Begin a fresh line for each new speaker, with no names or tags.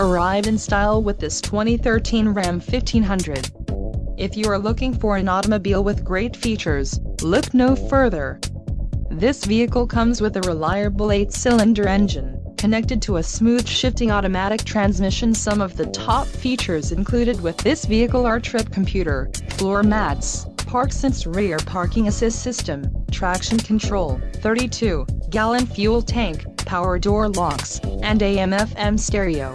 Arrive in style with this 2013 Ram 1500. If you are looking for an automobile with great features, look no further. This vehicle comes with a reliable 8-cylinder engine, connected to a smooth shifting automatic transmission. Some of the top features included with this vehicle are trip computer, floor mats, ParkSense rear parking assist system, traction control, 32 gallon fuel tank, power door locks, and AM-FM stereo.